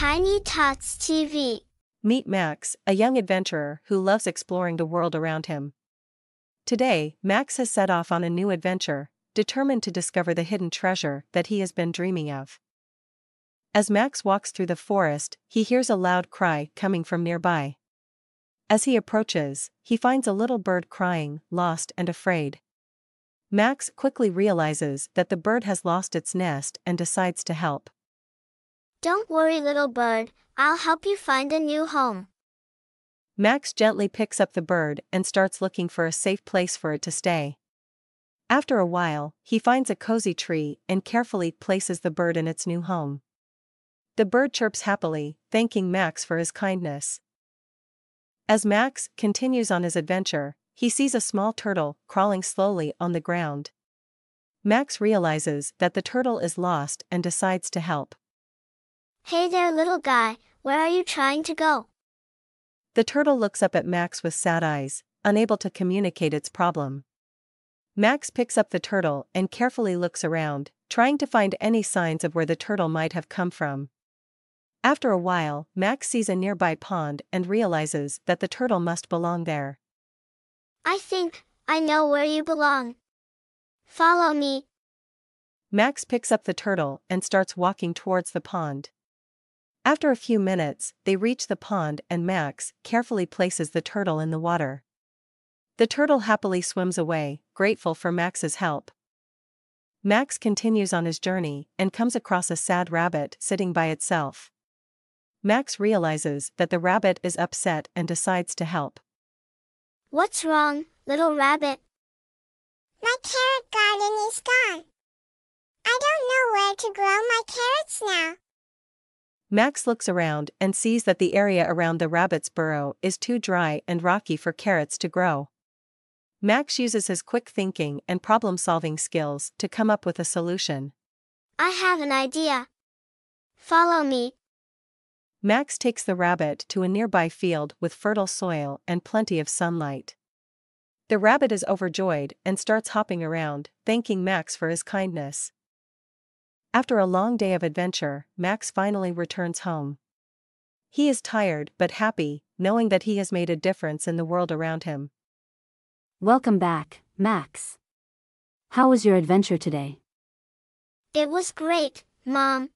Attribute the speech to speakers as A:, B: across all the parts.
A: Tiny Tots TV.
B: Meet Max, a young adventurer who loves exploring the world around him. Today, Max has set off on a new adventure, determined to discover the hidden treasure that he has been dreaming of. As Max walks through the forest, he hears a loud cry coming from nearby. As he approaches, he finds a little bird crying, lost and afraid. Max quickly realizes that the bird has lost its nest and decides to help.
A: Don't worry, little bird, I'll help you find a new home.
B: Max gently picks up the bird and starts looking for a safe place for it to stay. After a while, he finds a cozy tree and carefully places the bird in its new home. The bird chirps happily, thanking Max for his kindness. As Max continues on his adventure, he sees a small turtle crawling slowly on the ground. Max realizes that the turtle is lost and decides to help.
A: Hey there, little guy, where are you trying to go?
B: The turtle looks up at Max with sad eyes, unable to communicate its problem. Max picks up the turtle and carefully looks around, trying to find any signs of where the turtle might have come from. After a while, Max sees a nearby pond and realizes that the turtle must belong there.
A: I think I know where you belong. Follow me.
B: Max picks up the turtle and starts walking towards the pond. After a few minutes, they reach the pond and Max carefully places the turtle in the water. The turtle happily swims away, grateful for Max's help. Max continues on his journey and comes across a sad rabbit sitting by itself. Max realizes that the rabbit is upset and decides to help.
A: What's wrong, little rabbit?
C: My carrot garden is gone. I don't know where to grow my carrots now.
B: Max looks around and sees that the area around the rabbit's burrow is too dry and rocky for carrots to grow. Max uses his quick thinking and problem solving skills to come up with a solution.
A: I have an idea. Follow me.
B: Max takes the rabbit to a nearby field with fertile soil and plenty of sunlight. The rabbit is overjoyed and starts hopping around, thanking Max for his kindness. After a long day of adventure, Max finally returns home. He is tired but happy, knowing that he has made a difference in the world around him.
D: Welcome back, Max. How was your adventure today?
A: It was great, Mom.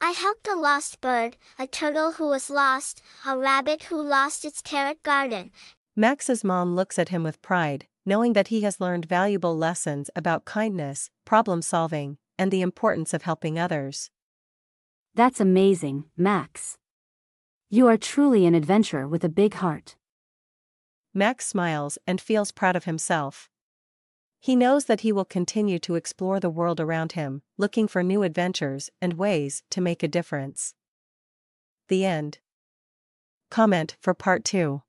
A: I helped a lost bird, a turtle who was lost, a rabbit who lost its carrot garden.
B: Max's mom looks at him with pride, knowing that he has learned valuable lessons about kindness, problem solving, and the importance of helping others.
D: That's amazing, Max. You are truly an adventurer with a big heart.
B: Max smiles and feels proud of himself. He knows that he will continue to explore the world around him, looking for new adventures and ways to make a difference. The end. Comment for Part 2